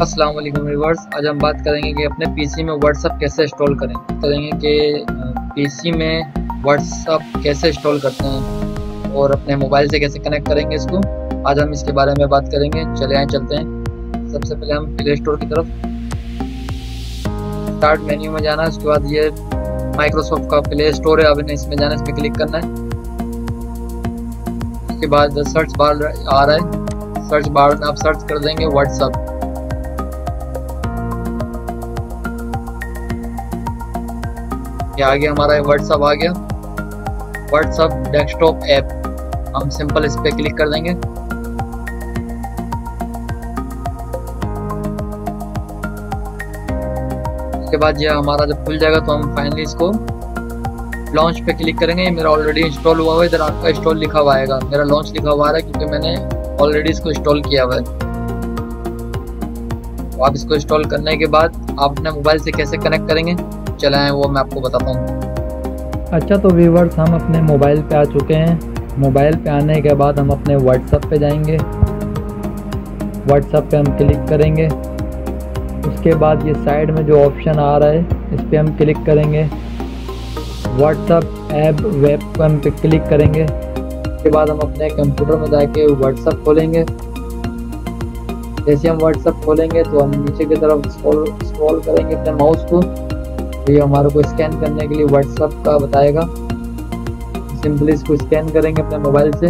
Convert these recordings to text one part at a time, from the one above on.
अस्सलाम वालेकुम आज हम बात करेंगे कि अपने पीसी में व्हाट्सअप कैसे इंस्टॉल करें। करेंगे कि पीसी में व्हाट्सअप कैसे इंस्टॉल करते हैं और अपने मोबाइल से कैसे कनेक्ट करेंगे इसको। आज हम इसके बारे में बात करेंगे। चले आए, चलते हैं। सबसे पहले हम प्ले स्टोर की तरफ़। स्टार्ट मेन्यू में जाना है, उसके बाद ये माइक्रोसॉफ्ट का प्ले स्टोर है। अब इन्हें इसमें जाना है इस पर क्लिक करना है। उसके बाद सर्च बार आ रहा है। सर्च बार में आप सर्च कर देंगे व्हाट्सअप ये आ गया हमारा व्हाट्सअप आ गया। व्हाट्सअप डेस्कटॉप ऐप हम सिंपल इस पर क्लिक कर देंगे। उसके बाद ये हमारा जब खुल जाएगा तो हम फाइनली इसको लॉन्च पे क्लिक करेंगे। ये मेरा ऑलरेडी इंस्टॉल हुआ हुआ है। इधर आपका इंस्टॉल लिखा हुआ आएगा। मेरा लॉन्च लिखा हुआ है क्योंकि मैंने ऑलरेडी इसको इंस्टॉल किया हुआ है। तो आप इसको इंस्टॉल करने के बाद आप अपने मोबाइल से कैसे कनेक्ट करेंगे? चला है वो मैं आपको बताता हूँ। अच्छा तो व्यूवर्स हम अपने मोबाइल पे आ चुके हैं। मोबाइल पे आने के बाद हम अपने व्हाट्सअप पे जाएँगे। व्हाट्सअप पे हम क्लिक करेंगे। उसके बाद ये साइड में जो ऑप्शन आ रहा है, इस पर हम क्लिक करेंगे। व्हाट्सअप ऐप वेब पर पे क्लिक करेंगे। उसके बाद हम अपने कंप्यूटर में जाके व्हाट्सअप खोलेंगे। जैसे हम व्हाट्सअप खोलेंगे तो हम नीचे की तरफ़ स्क्रॉल करेंगे अपने माउस को। तो ये हमारे को स्कैन करने के लिए व्हाट्सअप का बताएगा। सिंपली इसको स्कैन करेंगे अपने मोबाइल से।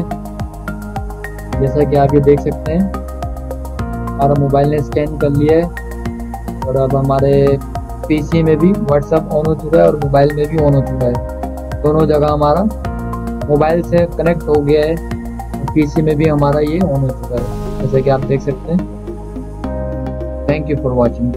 जैसा कि आप ये देख सकते हैं। हमारा मोबाइल ने स्कैन कर लिया है। और अब हमारे पीसी में भी व्हाट्सअप ऑन हो चुका है और मोबाइल में भी ऑन हो चुका है। दोनों जगह हमारा मोबाइल से कनेक्ट हो गया है। पीसी में भी हमारा ये ऑन हो चुका है। जैसे कि आप देख सकते हैं। Thank you for watching